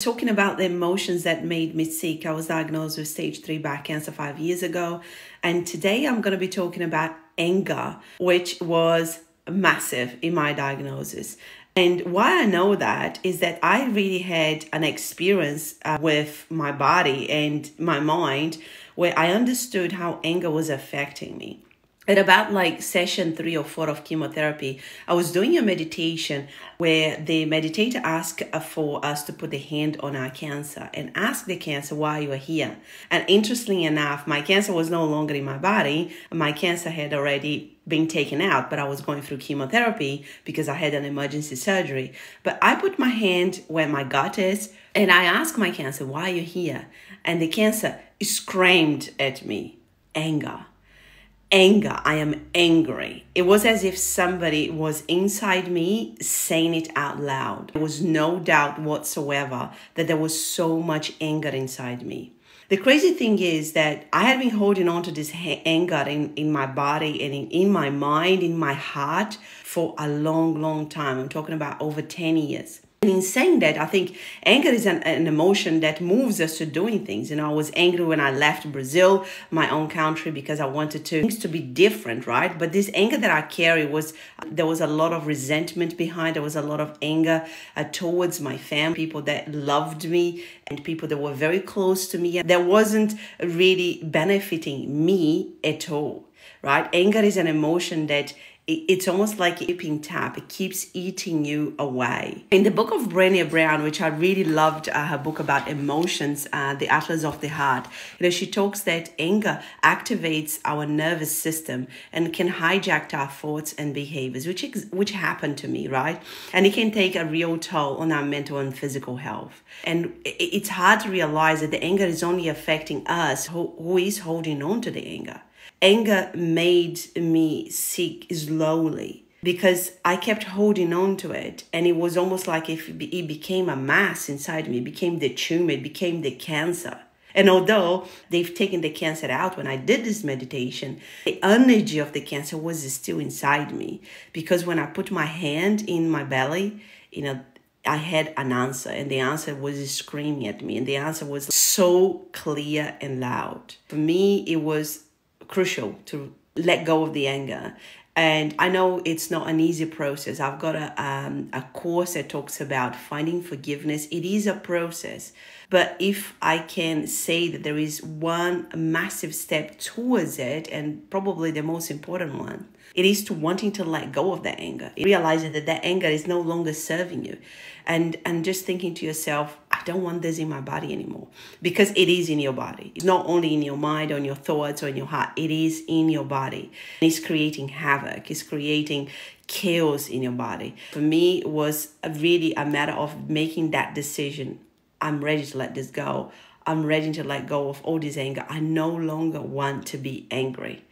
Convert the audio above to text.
Talking about the emotions that made me sick, I was diagnosed with stage three back cancer five years ago. And today I'm going to be talking about anger, which was massive in my diagnosis. And why I know that is that I really had an experience uh, with my body and my mind where I understood how anger was affecting me at about like session three or four of chemotherapy, I was doing a meditation where the meditator asked uh, for us to put the hand on our cancer and ask the cancer why you are here. And interestingly enough, my cancer was no longer in my body. My cancer had already been taken out, but I was going through chemotherapy because I had an emergency surgery. But I put my hand where my gut is and I asked my cancer, why are you here? And the cancer screamed at me, anger anger. I am angry. It was as if somebody was inside me saying it out loud. There was no doubt whatsoever that there was so much anger inside me. The crazy thing is that I had been holding on to this anger in, in my body and in, in my mind, in my heart for a long, long time. I'm talking about over 10 years. And in saying that, I think anger is an, an, emotion that moves us to doing things. You know, I was angry when I left Brazil, my own country, because I wanted to, things to be different, right? But this anger that I carry was, there was a lot of resentment behind. There was a lot of anger uh, towards my family, people that loved me and people that were very close to me. That wasn't really benefiting me at all, right? Anger is an emotion that it's almost like eating tap. It keeps eating you away. In the book of Brené Brown, which I really loved uh, her book about emotions, uh, The Atlas of the Heart, you know, she talks that anger activates our nervous system and can hijack our thoughts and behaviors, which, which happened to me, right? And it can take a real toll on our mental and physical health. And it's hard to realize that the anger is only affecting us who, who is holding on to the anger anger made me sick slowly because I kept holding on to it. And it was almost like if it became a mass inside me, it became the tumor, it became the cancer. And although they've taken the cancer out when I did this meditation, the energy of the cancer was still inside me. Because when I put my hand in my belly, you know, I had an answer, and the answer was screaming at me, and the answer was so clear and loud. For me, it was crucial to let go of the anger. And I know it's not an easy process. I've got a, um, a course that talks about finding forgiveness. It is a process. But if I can say that there is one massive step towards it, and probably the most important one, it is to wanting to let go of that anger, realizing that that anger is no longer serving you, and and just thinking to yourself, don't want this in my body anymore, because it is in your body. It's not only in your mind, or in your thoughts, or in your heart. It is in your body. It's creating havoc. It's creating chaos in your body. For me, it was really a matter of making that decision. I'm ready to let this go. I'm ready to let go of all this anger. I no longer want to be angry.